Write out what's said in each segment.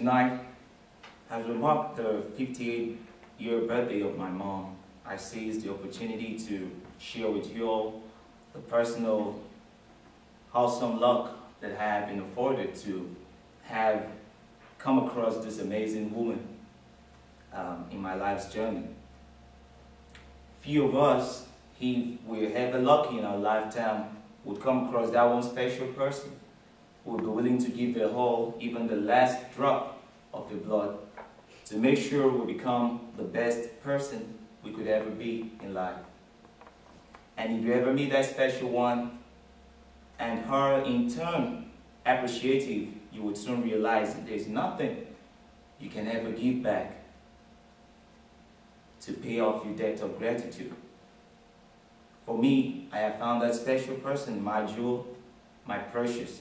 Tonight, as we mark the 58th year birthday of my mom, I seize the opportunity to share with you all the personal, wholesome luck that I have been afforded to have come across this amazing woman um, in my life's journey. Few of us, if we're ever lucky in our lifetime, would come across that one special person who would be willing to give their whole, even the last drop of their blood, to make sure we become the best person we could ever be in life. And if you ever meet that special one, and her in turn appreciative, you would soon realize that there's nothing you can ever give back to pay off your debt of gratitude. For me, I have found that special person, my jewel, my precious,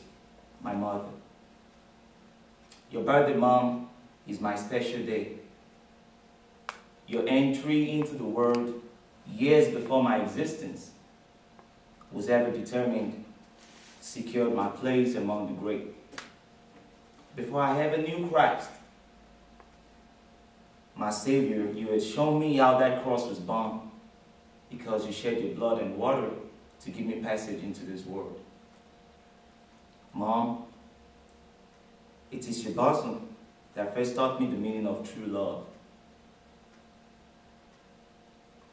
my mother. Your birthday, mom, is my special day. Your entry into the world years before my existence was ever determined secured my place among the great. Before I ever knew Christ, my Savior, you had shown me how that cross was borne because you shed your blood and water to give me passage into this world. Mom, it is your bosom that first taught me the meaning of true love.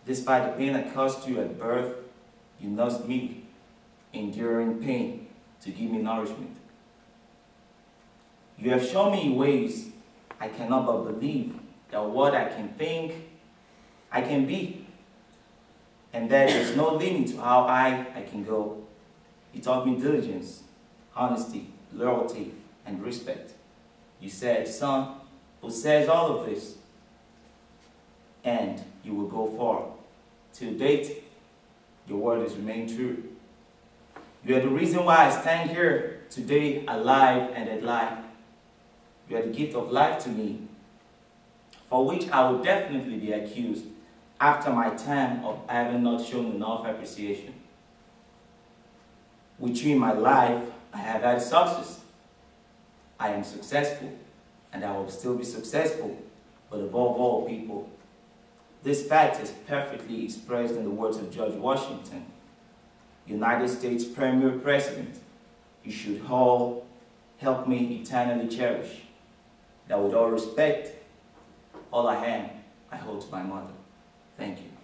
Despite the pain I caused you at birth, you nursed me, enduring pain to give me nourishment. You have shown me ways I cannot but believe that what I can think, I can be. And that there's no limit to how high I can go. You taught me diligence, honesty, loyalty, and respect. You said, son, possess all of this, and you will go far. To date, your word has remained true. You are the reason why I stand here today alive and at life. You are the gift of life to me, for which I will definitely be accused after my time of having not shown enough appreciation. With you in my life, I have had success. I am successful, and I will still be successful, but above all, people, this fact is perfectly expressed in the words of George Washington, United States Premier President. You should all help me eternally cherish that with all respect, all I am, I hold to my mother. Thank you.